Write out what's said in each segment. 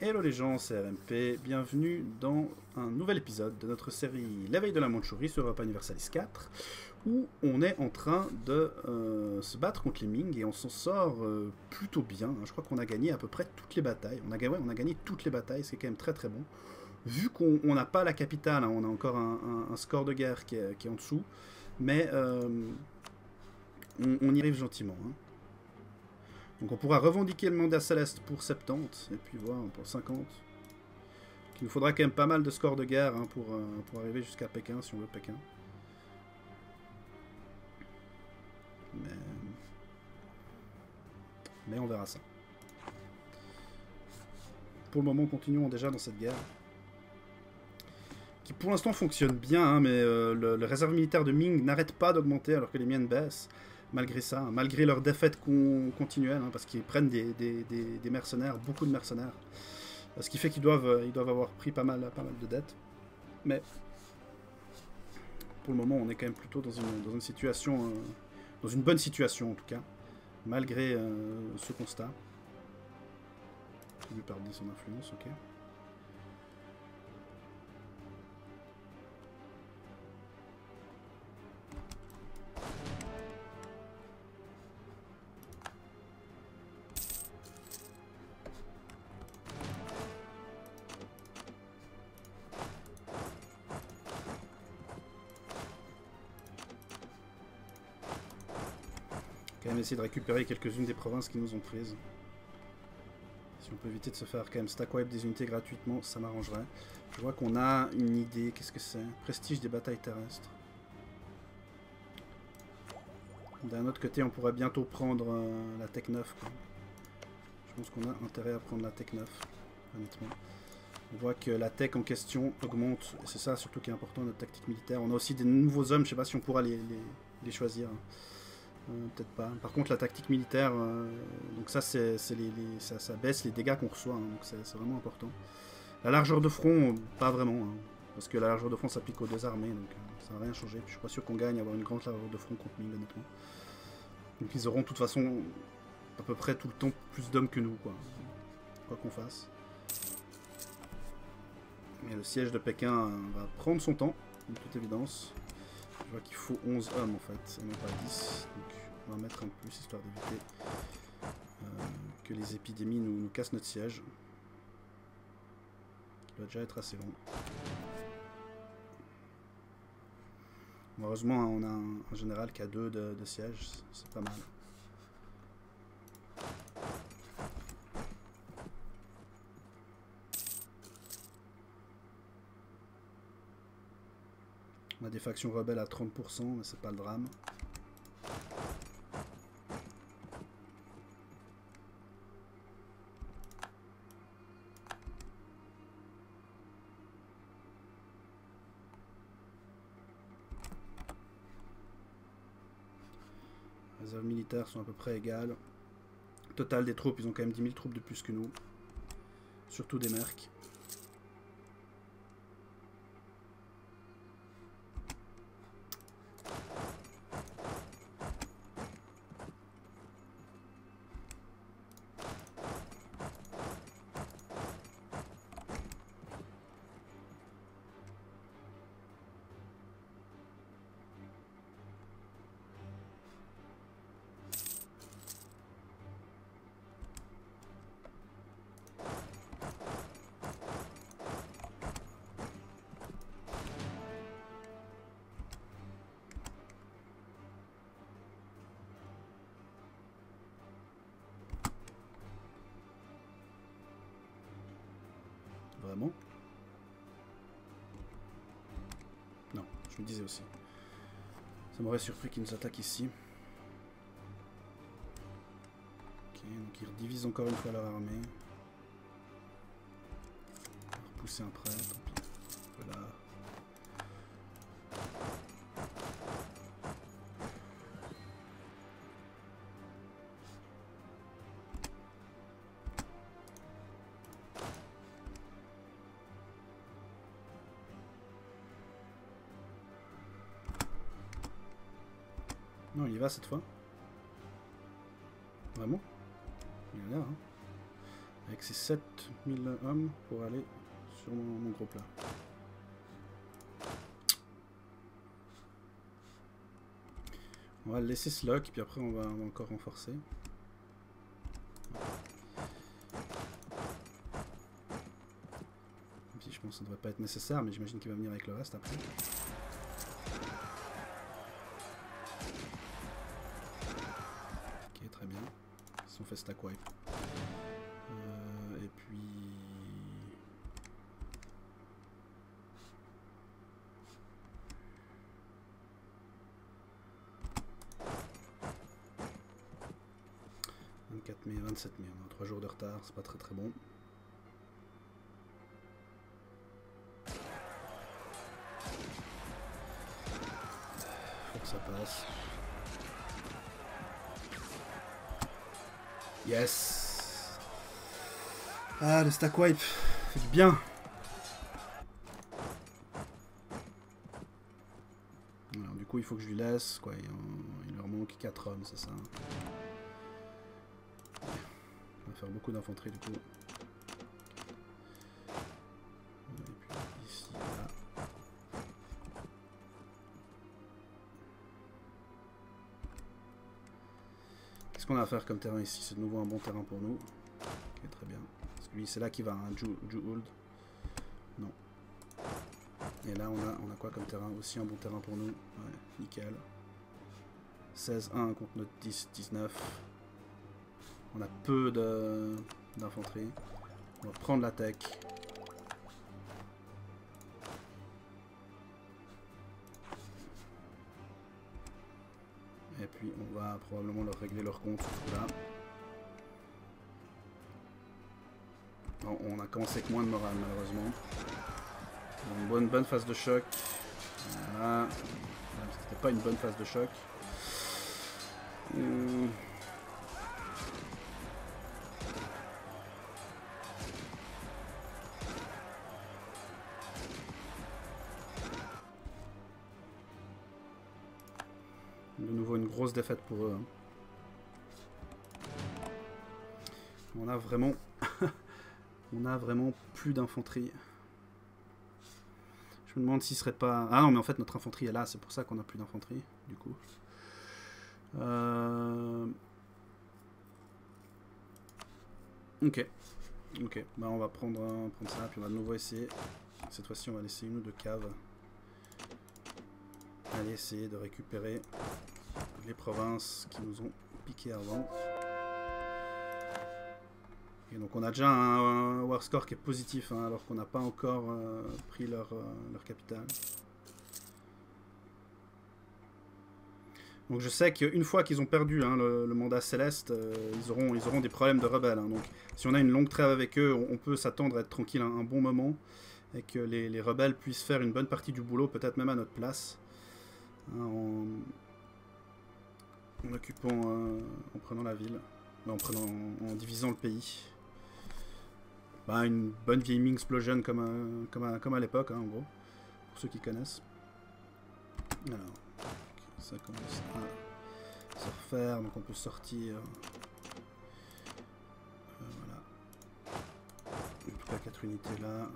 Hello les gens, c'est RMP, bienvenue dans un nouvel épisode de notre série L'éveil de la Mandchourie sur Europa Universalis 4, où on est en train de euh, se battre contre les Ming et on s'en sort euh, plutôt bien. Je crois qu'on a gagné à peu près toutes les batailles. On a, on a gagné toutes les batailles, c'est quand même très très bon. Vu qu'on n'a pas la capitale, hein, on a encore un, score de guerre qui est, en dessous, mais euh, on, y arrive gentiment. Hein. Donc on pourra revendiquer le mandat céleste pour 70, et puis voir pour 50. Il nous faudra quand même pas mal de scores de guerre hein, pour, euh, pour arriver jusqu'à Pékin, si on veut Pékin. Mais... On verra ça. Pour le moment, continuons déjà dans cette guerre. Qui pour l'instant fonctionne bien, hein, mais euh, le, réserve militaire de Ming n'arrête pas d'augmenter alors que les miennes baissent malgré ça, malgré leur défaite continuelle, hein, parce qu'ils prennent des, mercenaires, beaucoup de mercenaires. Ce qui fait qu'ils doivent, ils doivent avoir pris pas mal, pas mal de dettes. Mais pour le moment, on est quand même plutôt dans une, situation, euh, dans une bonne situation en tout cas, malgré euh, ce constat. Il lui perdre son influence, ok. Essayer de récupérer quelques-unes des provinces qui nous ont prises. Si on peut éviter de se faire quand même stack wipe des unités gratuitement, ça m'arrangerait. Je vois qu'on a une idée. Qu'est-ce que c'est? Prestige des batailles terrestres. D'un autre côté, on pourrait bientôt prendre euh, la Tech 9. Je pense qu'on a intérêt à prendre la Tech 9, honnêtement. On voit que la tech en question augmente, c'est ça surtout qui est important notre tactique militaire. On a aussi des nouveaux hommes, je sais pas si on pourra les choisir. Euh, peut-être pas. Par contre, la tactique militaire, euh, donc ça, c'est ça, baisse les dégâts qu'on reçoit, hein, donc c'est vraiment important. La largeur de front, pas vraiment, hein, parce que la largeur de front s'applique aux deux armées, donc euh, ça n'a rien changé. je suis pas sûr qu'on gagne à avoir une grande largeur de front contre Ming, honnêtement. Donc ils auront de toute façon à peu près tout le temps plus d'hommes que nous, quoi. Quoi qu'on fasse. Mais le siège de Pékin va prendre son temps, de toute évidence. Je vois qu'il faut 11 hommes en fait, et non pas 10. Donc on va mettre un plus histoire d'éviter euh, que les épidémies nous, cassent notre siège. Qui doit déjà être assez long. Heureusement, on a un, général qui a deux de, de sièges, c'est pas mal. Des factions rebelles à 30%, mais c'est pas le drame. Les œuvres militaires sont à peu près égales. Total des troupes, ils ont quand même 10 000 troupes de plus que nous. Surtout des mercs. Je me disais aussi. Ça m'aurait surpris qu'ils nous attaquent ici. Ok, donc ils redivisent encore une fois leur armée. Repousser un prêtre. Voilà. Non, il y va cette fois. Vraiment Il a l'air, hein. Avec c'est 7000 hommes pour aller sur mon, gros plat. On va laisser ce lock, puis après on va, encore renforcer. je pense que ça ne devrait pas être nécessaire, mais j'imagine qu'il va venir avec le reste après. Stack wipe. Euh, et puis... « 24 mai, 27 mai, on a 3 jours de retard, c'est pas très très bon. ça passe. Yes Ah, le stack wipe fait du bien Alors, du coup, il faut que je lui laisse, quoi. Il, leur manque 4 hommes, c'est ça. On va faire beaucoup d'infanterie, du coup. Qu'on a à faire comme terrain ici C'est de nouveau un bon terrain pour nous. Ok, très bien. Parce que lui, c'est là qu'il va, hein, Juhold. Non. Et là, on a, on a quoi comme terrain? Aussi un bon terrain pour nous. Ouais, nickel. 16-1 contre notre 10-19. On a peu d'infanterie. On va prendre la tech. Probablement leur régler leur compte là. on a commencé avec moins de morale malheureusement. Une bonne, bonne phase de choc. Voilà. C'était pas une bonne phase de choc. Hum. Défaite pour eux. Hein. On a vraiment... on a vraiment plus d'infanterie. Je me demande s'il serait pas... Ah non, mais en fait, notre infanterie est là. C'est pour ça qu'on a plus d'infanterie, du coup. Euh, ok. Ok. Bah, on va prendre, prendre ça, puis on va de nouveau essayer. Cette fois-ci, on va laisser une ou deux caves. Allez, essayer de récupérer les provinces qui nous ont piqué avant. Et donc on a déjà un, war score qui est positif, hein, alors qu'on n'a pas encore euh, pris leur, euh, leur capitale. Donc je sais qu'une fois qu'ils ont perdu hein, le, mandat céleste, euh, ils, auront, ils auront des problèmes de rebelles. Hein. Donc si on a une longue trêve avec eux, on, peut s'attendre à être tranquille un, bon moment. Et que les, les, rebelles puissent faire une bonne partie du boulot, peut-être même à notre place. En occupant, euh, en prenant la ville, en, prenant, en, divisant le pays. Bah, une bonne vieille Ming Explosion comme, à, comme, à, comme à l'époque, hein, en gros, pour ceux qui connaissent. Alors, ça commence à se refaire, donc on peut sortir. Euh, voilà. En tout cas, 4 unités là.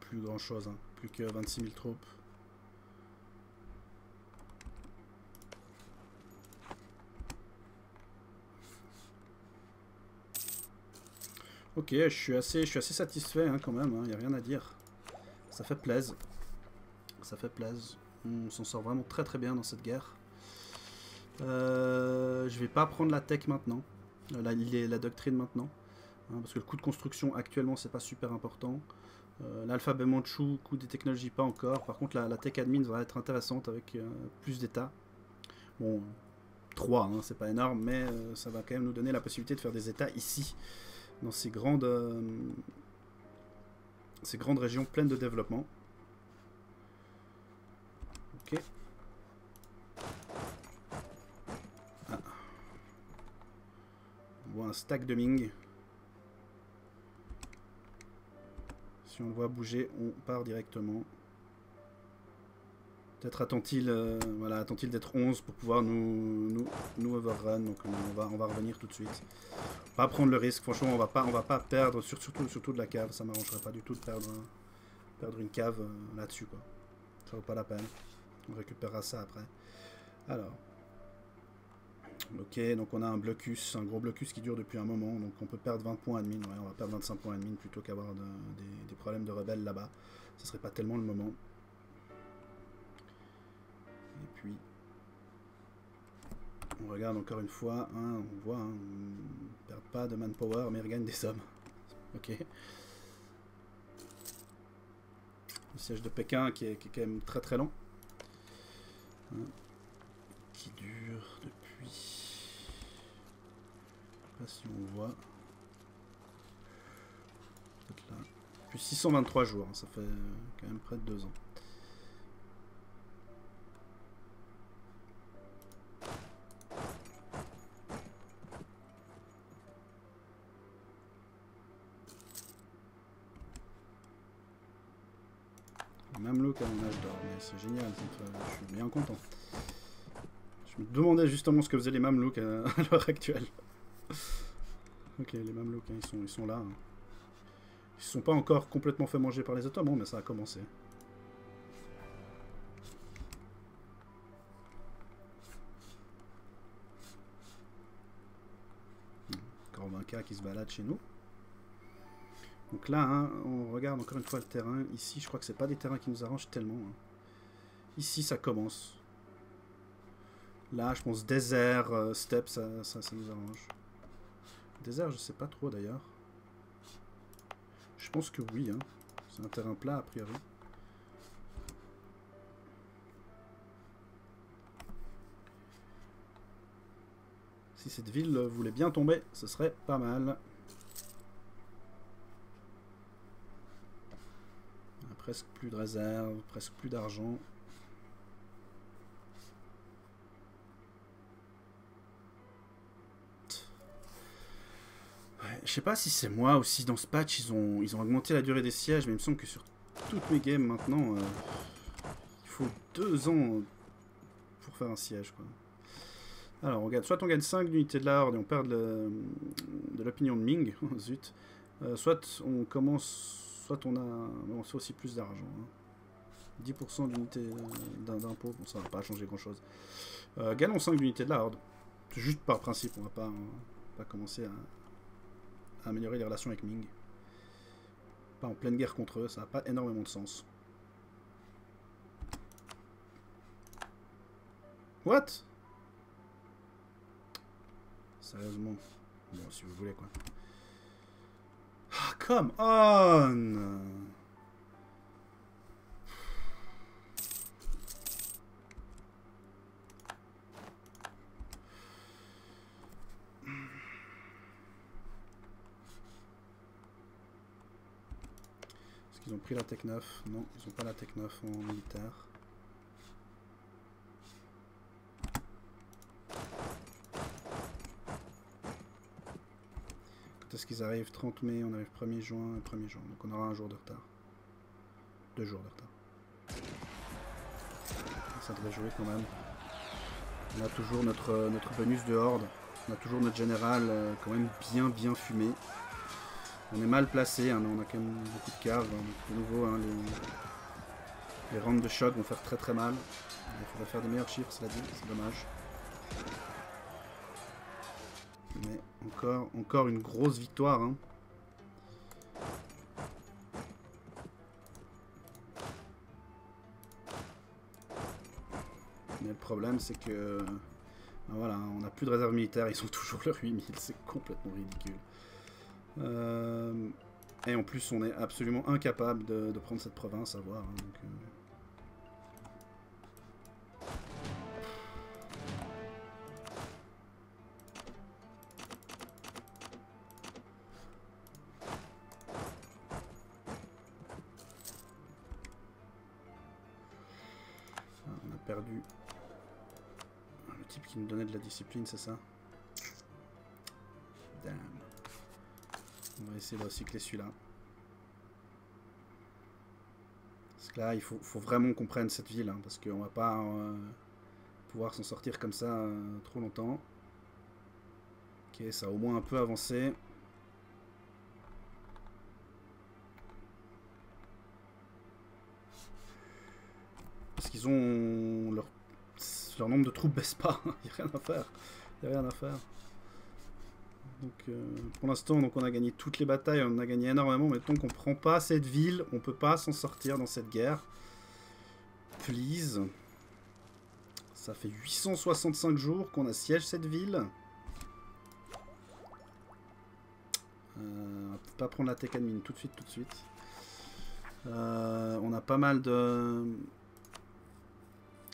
Plus grand chose, hein. plus que 26 000 troupes. Ok, je suis assez, je suis assez satisfait hein, quand même, il hein. n'y a rien à dire. Ça fait plaisir. Ça fait plaisir. On s'en sort vraiment très très bien dans cette guerre. Euh, je vais pas prendre la tech maintenant. La, la doctrine maintenant. Parce que le coût de construction actuellement c'est pas super important. Euh, L'alphabet Manchu, coût des technologies pas encore. Par contre la, tech admin va être intéressante avec euh, plus d'états. Bon, 3, hein, c'est pas énorme, mais euh, ça va quand même nous donner la possibilité de faire des états ici, dans ces grandes, ces grandes régions pleines de développement. Ok. Ah. On voit un stack de Ming. Si on le voit bouger, on part directement. Peut-être attend-il euh, voilà, attend d'être 11 pour pouvoir nous, overrun. Donc on va, on va revenir tout de suite. Pas prendre le risque. Franchement, on va pas, on va pas perdre, surtout, surtout de la cave. Ça m'arrangerait pas du tout de perdre, perdre une cave euh, là-dessus. quoi. Ça vaut pas la peine. On récupérera ça après. Alors. Ok, donc on a un blocus, un gros blocus qui dure depuis un moment. Donc on peut perdre 20 points admin. Ouais, on va perdre 25 points admin plutôt qu'avoir des, problèmes de rebelles là-bas. Ce serait pas tellement le moment. Et puis, on regarde encore une fois, hein, on voit, hein, on perd pas de manpower, mais il gagne des sommes. ok. Le siège de Pékin qui est, quand même très très long. Hein, qui dure depuis... Je sais pas si on voit. Là. Depuis 623 jours, hein, ça fait quand même près de deux ans. Mamelouk à mon âge d'or, mais c'est génial, je suis bien content. Je me demandais justement ce que faisaient les Mamelouks à, l'heure actuelle. ok, les Mamelouks, hein, ils, sont, ils sont là. Hein. Ils se sont pas encore complètement fait manger par les Ottomans, mais ça a commencé. Encore 20k qui se balade chez nous. Donc là, hein, on regarde encore une fois le terrain. Ici, je crois que c'est pas des terrains qui nous arrangent tellement. Ici, ça commence. Là, je pense désert, euh, steppe, ça, ça, nous arrange. Désert, je sais pas trop d'ailleurs. Je pense que oui. Hein. C'est un terrain plat a priori. Si cette ville voulait bien tomber, ce serait pas mal. presque plus de réserve, presque plus d'argent. je sais pas si c'est moi aussi dans ce patch, ils ont, ils ont augmenté la durée des sièges, mais il me semble que sur toutes mes games maintenant, euh, il faut deux ans pour faire un siège. Quoi. Alors, on regarde, soit on gagne 5 d'unités de la Horde et on perd de l'opinion de Ming, zut, euh, soit on commence Soit on a on fait aussi plus d'argent. 10% hein. d'unité euh, d'impôt, bon, ça va pas changer grand chose. Gagnons 5 d'unités de la horde. Juste par principe, on va pas, pas commencer à, améliorer les relations avec Ming. Pas en pleine guerre contre eux, ça n'a pas énormément de sens. What? Sérieusement? Bon, si vous voulez, quoi. Ah, come on la Tech 9 Non, ils n'ont pas la Tech 9 en militaire. est-ce qu'ils arrivent? 30 mai, on arrive 1er juin, 1er juin. Donc on aura un jour de retard. Deux jours de retard. Ça devrait jouer quand même. On a toujours notre, notre bonus de horde. On a toujours notre général euh, quand même bien bien fumé. On est mal placé, hein, on a quand même beaucoup de caves. Hein. de nouveau, hein, les, les de choc vont faire très très mal. Il faudrait faire des meilleurs chiffres, cela dit, c'est dommage. Mais encore, encore une grosse victoire. Mais le problème, c'est que... Ben voilà, on n'a plus de réserve militaire, ils sont toujours le 8000, c'est complètement ridicule. Euh, et en plus, on est absolument incapable de, prendre cette province à voir. Hein, euh, donner de la discipline, c'est ça? On va essayer de recycler celui-là. là, il faut, vraiment qu'on prenne cette ville, hein, parce qu'on va pas euh, pouvoir s'en sortir comme ça euh, trop longtemps. Ok, ça a au moins un peu avancé. Parce qu'ils ont... Leur... leur nombre de troupes baisse pas, il n'y a rien à faire. Il n'y a rien à faire. Donc euh, pour l'instant, on a gagné toutes les batailles, on a gagné énormément, mais tant qu'on prend pas cette ville, on peut pas s'en sortir dans cette guerre. Please. Ça fait 865 jours qu'on assiège cette ville. Euh, on va pas prendre la tech admin tout de suite, tout de suite. Euh, on a pas mal de...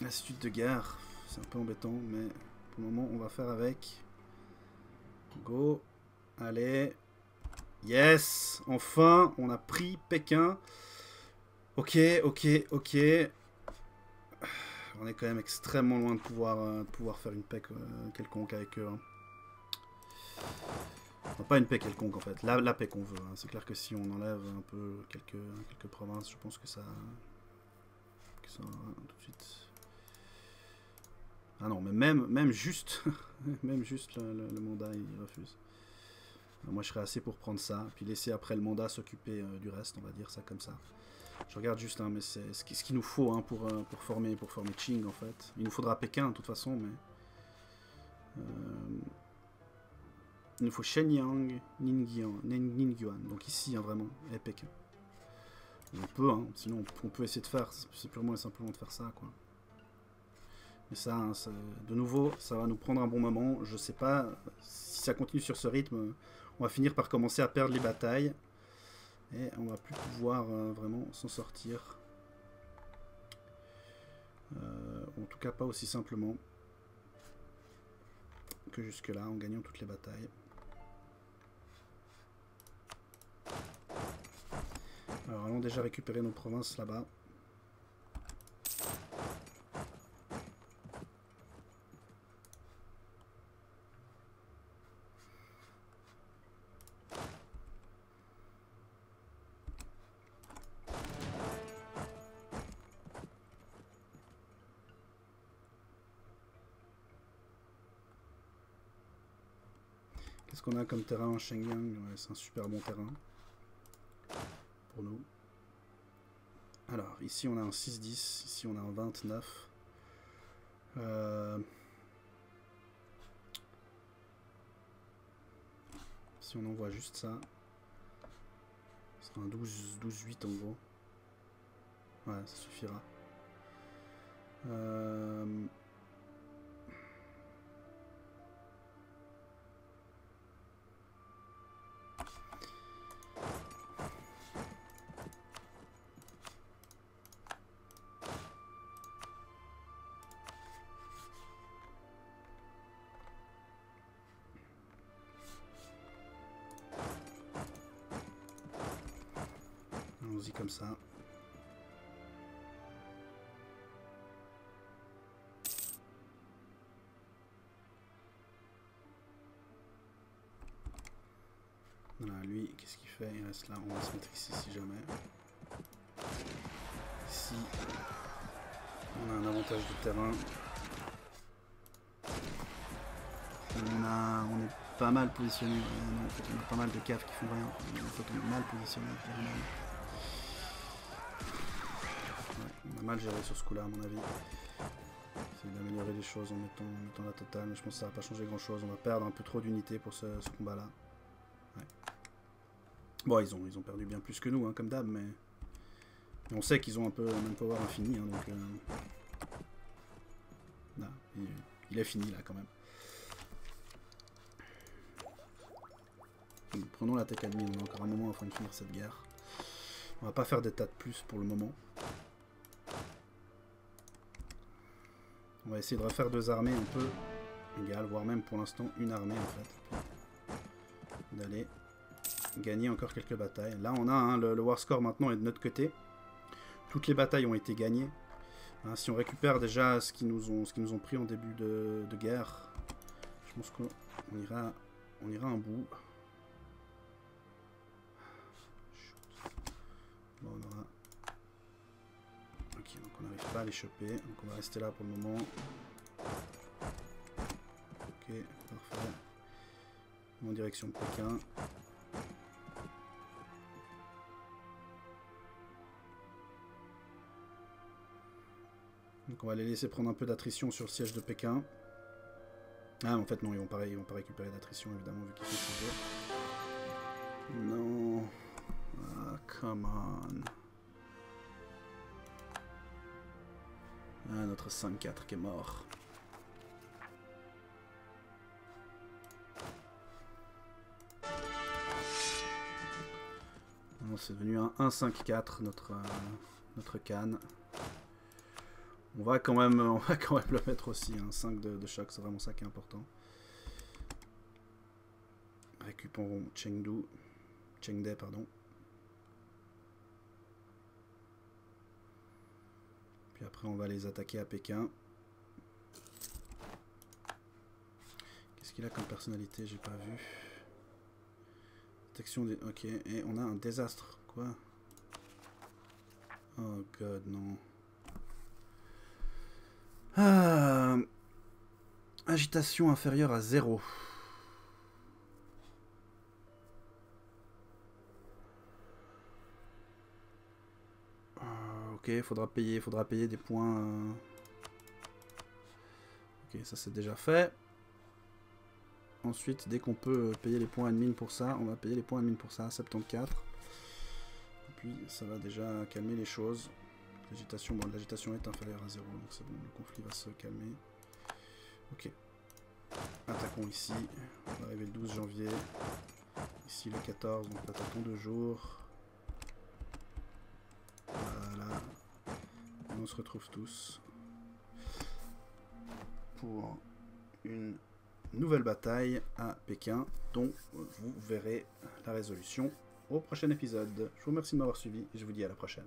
suite de guerre. C'est un peu embêtant, mais pour le moment, on va faire avec. Go. Allez. Yes Enfin, on a pris Pékin. Ok, ok, ok. On est quand même extrêmement loin de pouvoir, euh, faire une paix euh, quelconque avec eux. Hein. pas une paix quelconque en fait, la, la paix qu'on veut. Hein. C'est clair que si on enlève un peu quelques, quelques provinces, je pense que ça... Que ça tout de suite... Ah non, mais même, même juste, même juste le, mandat, il refuse. Moi, je serais assez pour prendre ça, puis laisser après le mandat s'occuper euh, du reste, on va dire ça comme ça. Je regarde juste, hein, mais c'est ce qu'il nous faut hein, pour, euh, pour, former, pour former Qing, en fait. Il nous faudra Pékin, de toute façon, mais... Euh, il nous faut Shenyang, Ningguan, donc ici, hein, vraiment, et Pékin. On peut, sinon on peut essayer de faire, c'est purement et simplement de faire ça, quoi. Mais ça, hein, de nouveau, ça va nous prendre un bon moment. Je sais pas si ça continue sur ce rythme, on va finir par commencer à perdre les batailles. Et on va plus pouvoir euh, vraiment s'en sortir. Euh, en tout cas pas aussi simplement que jusque là en gagnant toutes les batailles. Alors allons déjà récupérer nos provinces là-bas. Qu'on a comme terrain en Shenyang C'est un super bon terrain pour nous. Alors, ici on a un 6-10, ici on a un 29. Euh, si on envoie juste ça, ce sera un 12-8 en gros. Ouais, ça suffira. Euh, comme ça. Voilà, lui, qu'est-ce qu'il fait? Il reste là, on va se mettre ici si jamais. Ici, on a un avantage de terrain. On, est pas mal positionné. on a pas mal de caves qui font rien. On est mal positionné mal géré sur ce coup-là, à mon avis. C'est d'améliorer les choses en mettant, la totale, mais je pense que ça va pas changer grand-chose. On va perdre un peu trop d'unités pour ce, combat-là. Bon, ils ont, ils ont perdu bien plus que nous, hein, comme d'hab, mais... on sait qu'ils ont un peu un power infini, hein, donc... Euh, il, est fini, là, quand même. prenons la tech admin, a encore un moment afin de finir cette guerre. On va pas faire des tas de plus pour le moment. On va essayer de refaire deux armées un peu égales, voire même pour l'instant une armée en fait. D'aller gagner encore quelques batailles. Là on a hein, le, war score maintenant est de notre côté. Toutes les batailles ont été gagnées. Hein, si on récupère déjà ce qu'ils nous ont, nous ont pris en début de, guerre, je pense qu'on ira, on ira un bout. Pas les choper. Donc on va rester là pour le moment. Ok, parfait. En direction Pékin. Donc on va les laisser prendre un peu d'attrition sur le siège de Pékin. Ah en fait non, ils vont pas, ils vont pas récupérer d'attrition évidemment vu qu'ils sont Non. Ah, come on. Ah, notre 5-4 qui est mort. C'est devenu un 1-5-4 notre, euh, notre canne. On va quand même, on va quand même le mettre aussi, un 5 de, choc, c'est vraiment ça qui est important. Récupérons Chengdu, Chengde, pardon. On va les attaquer à Pékin. Qu'est-ce qu'il a comme personnalité? J'ai pas vu. Protection des... Ok, et on a un désastre. Quoi? Oh god, non. Ah. Agitation inférieure à 0. Ok, faudra payer, faudra payer des points. Euh. Ok, ça c'est déjà fait. Ensuite, dès qu'on peut payer les points admin pour ça, on va payer les points admin pour ça, 74. Et puis ça va déjà calmer les choses. L'agitation, bon, l'agitation est inférieure à 0, donc c'est bon, le conflit va se calmer. Ok. Attaquons ici. On va arriver le 12 janvier. Ici le 14, donc attaquons deux jours. Voilà. On se retrouve tous pour une nouvelle bataille à Pékin, dont vous verrez la résolution au prochain épisode. Je vous remercie de m'avoir suivi et je vous dis à la prochaine.